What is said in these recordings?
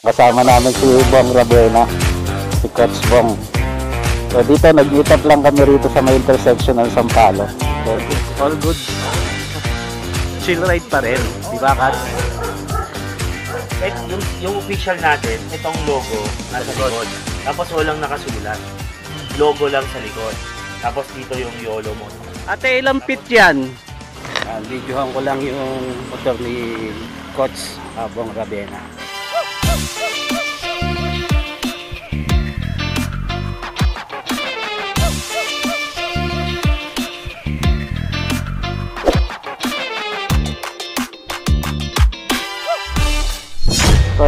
Kasama namin si Bong Rabena, si Coach Bong. So dito, nag-meet up lang kami rito sa may intersection ng Sampalo. So, All good. Chill ride pa rin. Di ba, Kat? Eh, yung, yung official natin, itong logo nasa likod. Tapos walang nakasulat. Logo lang sa likod. Tapos dito yung YOLO mo. Ate, ilang pit yan? uh, videohan ko lang yung motor ni Coach uh, Bong Rabena.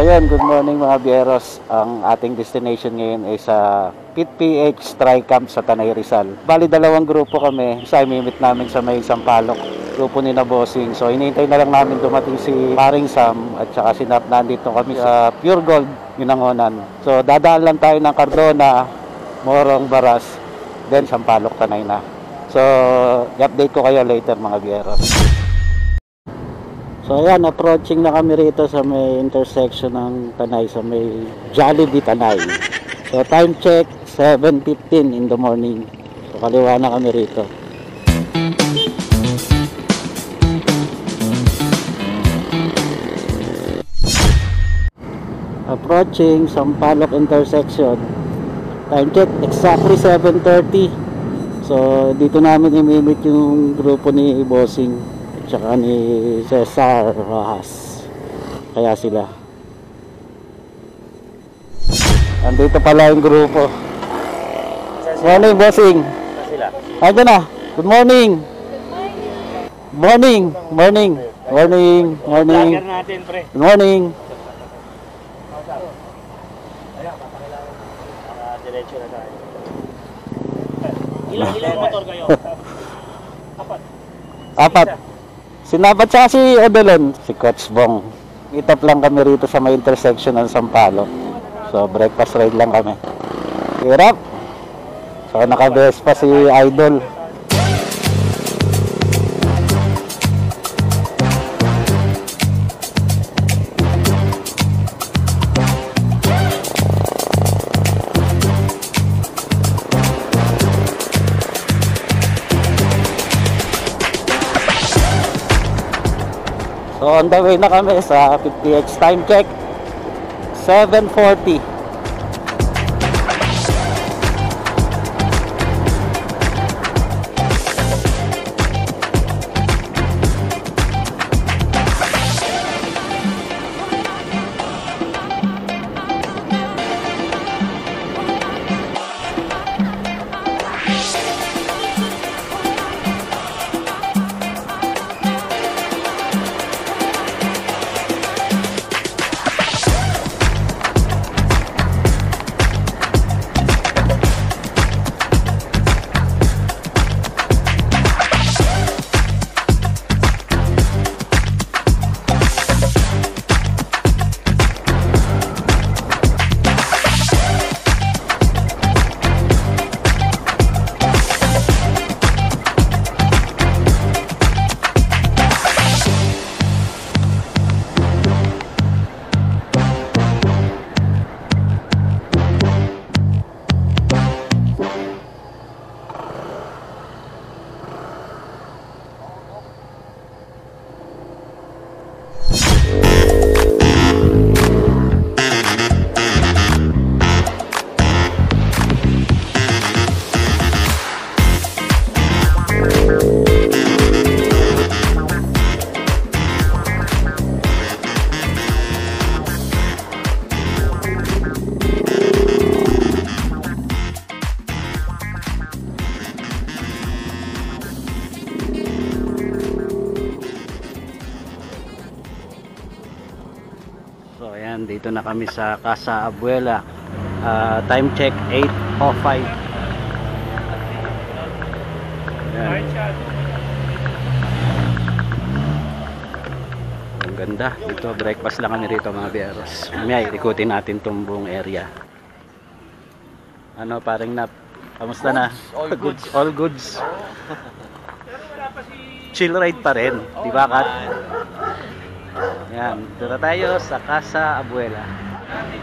So ayan, good morning mga bieros. Ang ating destination ngayon ay sa Pit PH Tricamp sa Tanay Rizal. Bali dalawang grupo kami. Isa imimit namin sa may Sampaloc. Grupo ni na Bossing. So hinihintay na lang namin dumating si Paring Sam at saka si Nap. Nandito kami sa Pure Gold, Ginangonan. So dadaan lang tayo ng Cardona, Morong Baras, then Sampaloc Tanay na. So i-update ko kayo later mga bieros. So ayan, approaching na kami rito sa may intersection ng Tanay, sa may Jollibee Tanay. So time check, 7.15 in the morning. So kaliwa na kami rito. Approaching Sampaloc intersection. Time check, exactly 7.30. So dito namin imimit yung grupo ni Bossing tsaka ni Cesar Rojas. Kaya sila. Andito pala yung grupo. Morning bossing. Saan sila? Ito na. Good morning. Morning. Morning. Morning. Morning. Good morning. Diretso na tayo. Ilang ilang motor kayo? apat sinabat siya si Evelyn. Si Coach Bong. Up lang kami rito sa may intersection ng Sampalo. So breakfast ride lang kami. Hirap. So nakabes pa si Idol So on the way na kami sa 50X time check 740 kami sa Casa Abuela. Ah, time check 8.05. Ayan. Ang ganda. Dito breakfast lang kami rito mga biyeros. Mamaya ikutin natin tong buong area. Ano paring nap? Kamusta na? All goods. All goods. Chill ride pa rin. Di ba Kat? Yan, dito na tayo sa Casa Abuela.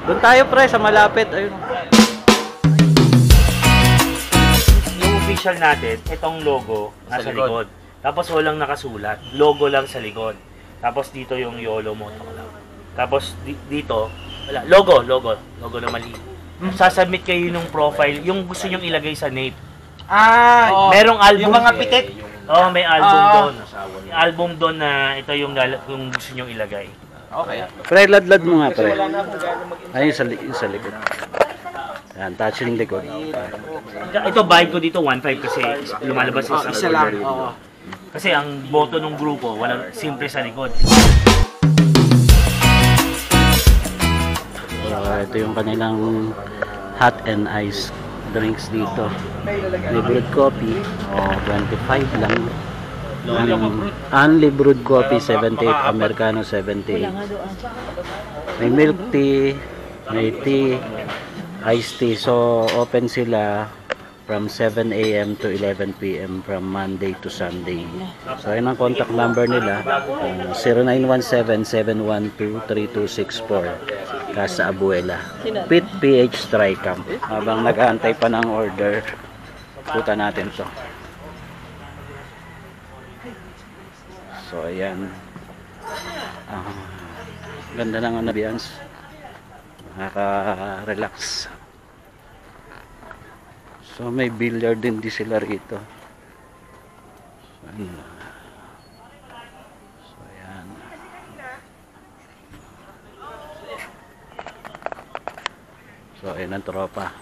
Doon tayo pre, sa malapit. Ayun. Yung official natin, itong logo nasa Sa likod. likod. Tapos walang nakasulat. Logo lang sa likod. Tapos dito yung YOLO Moto Club. Tapos di- dito, wala. Logo, logo. Logo na mali. Sasubmit kayo ng profile, yung gusto nyong ilagay sa Nape. Ah, Merong album. Yung mga pitik. Oo, may album Ah. doon. May album doon na ito yung, lala- yung gusto nyong ilagay. Okay. Pre, ladlad mo nga pre. Ayun sa, li- yung sa likod. Yan, touch yung likod. Ito, bayad ko dito 1.5 kasi lumalabas Oh, sa isa lang. Oo. Kasi ang boto ng grupo, walang simple sa likod. So, ito yung kanilang hot and ice drinks dito. May brewed coffee, oh, 25 lang. Un- unli brewed coffee, 78. Americano, 78. May milk tea, may tea, iced tea. So, open sila from 7 a.m. to 11 p.m. from Monday to Sunday. So, yun ang contact number nila. Uh, 0917-712-3264 Casa Abuela. Pit PH Tricam. Habang nag-aantay pa ng order, puta natin to. So, ayan. Ah, ganda ng ambience. Nakaka-relax. So may billiard din di sila rito. So, ayan. So ayan ang tropa.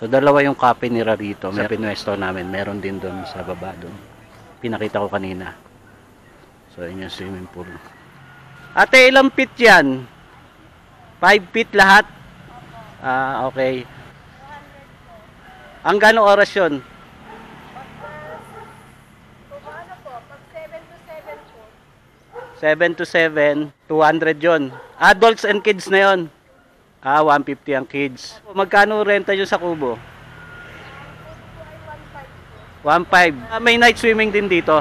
So dalawa yung kape nila rito. May pinuesto namin. Meron din doon sa baba doon. Pinakita ko kanina. So ayun yung swimming pool. Ate ilang feet yan? 5 feet lahat? Ah okay. Ang gano'ng oras yun? Ano po, pag 7 to 7 po, 7 to 7, 200 yon. Adults and kids na yon. Ah, 150 ang kids. Magkano renta nyo sa kubo? 1.5. Ah, may night swimming din dito.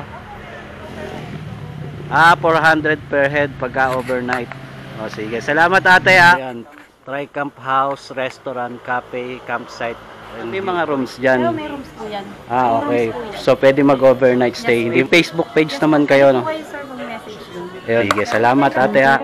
Ah, 400 per head pagka overnight. O sige, salamat ate ha. Ayan, Try Camp House, Restaurant, Cafe, Campsite. May mga rooms Pero dyan. may rooms po yan. Ah, okay. So, pwede mag-overnight stay. Hindi Facebook page naman kayo, no? Pwede sir mag-message sige, salamat ate ha.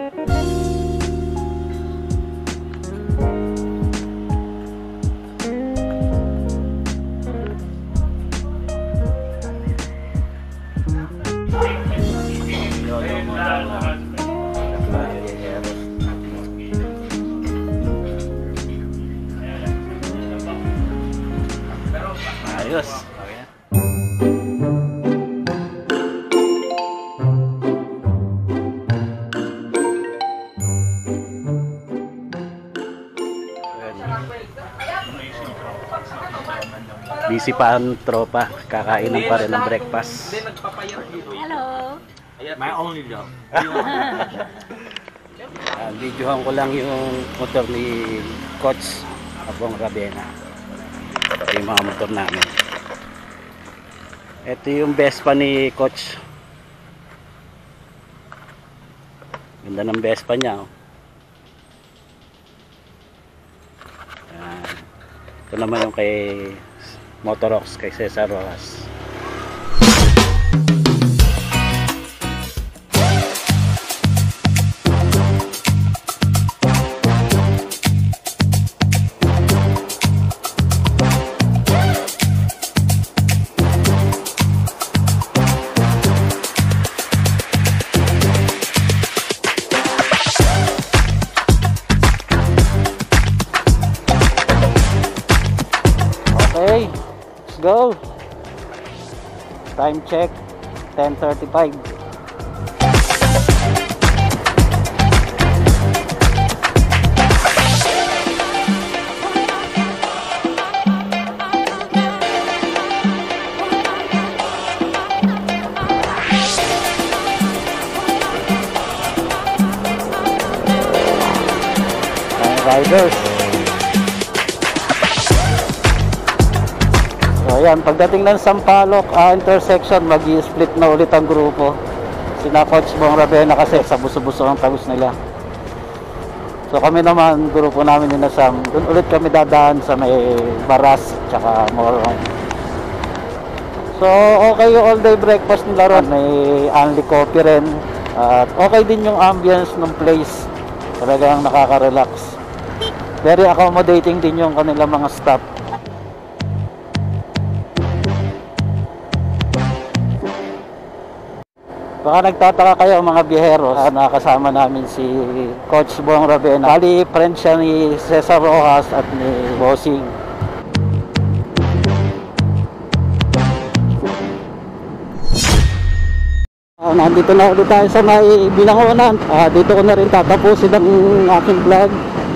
Ayos. Busy pa ang tropa. Kakainan pa rin ng breakfast. Hello! My only job. Uh, videohan ko lang yung motor ni Coach Abong Ravena. Ito yung mga motor namin. Ito yung Vespa ni Coach. Ganda ng Vespa niya. Oh. Ayan. Ito naman yung kay Motorox, kay Cesar Rojas. Time check, 10.35. ayan, pagdating ng Sampaloc ah, intersection, mag split na ulit ang grupo. Sina Coach Bong Ravena kasi sa buso-buso ang tagus nila. So kami naman, grupo namin ni Nasam, doon ulit kami dadaan sa may Baras, tsaka Morong. So okay yung all day breakfast nila ron. May only coffee rin. At okay din yung ambience ng place. Talagang nakaka-relax. Very accommodating din yung kanilang mga staff. Baka nagtataka kayo mga biyahero, ah, nakasama namin si Coach Bong Ravena. Bali, friend siya ni Cesar Rojas at ni Bossing. Ah, nandito na ulit tayo sa may binangonan. Ah, dito ko na rin tatapusin ang aking vlog.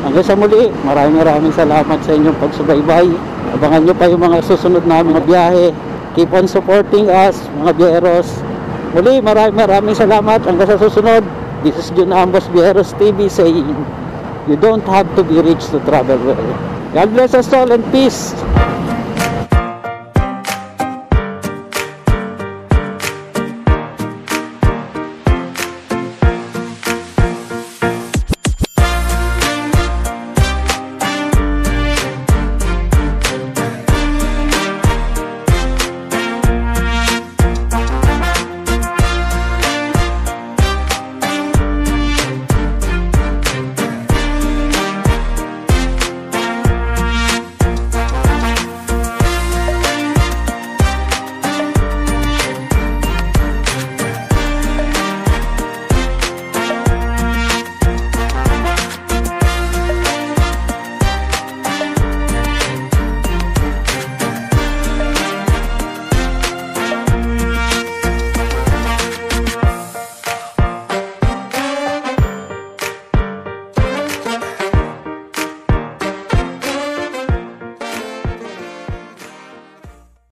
Hanggang sa muli, maraming maraming salamat sa inyong pagsubaybay. Abangan nyo pa yung mga susunod namin na biyahe. Keep on supporting us, mga biyeros. Muli, maraming maraming salamat. Hanggang sa susunod, this is Jun Ambos Bieros TV saying, you don't have to be rich to travel well. God bless us all and peace.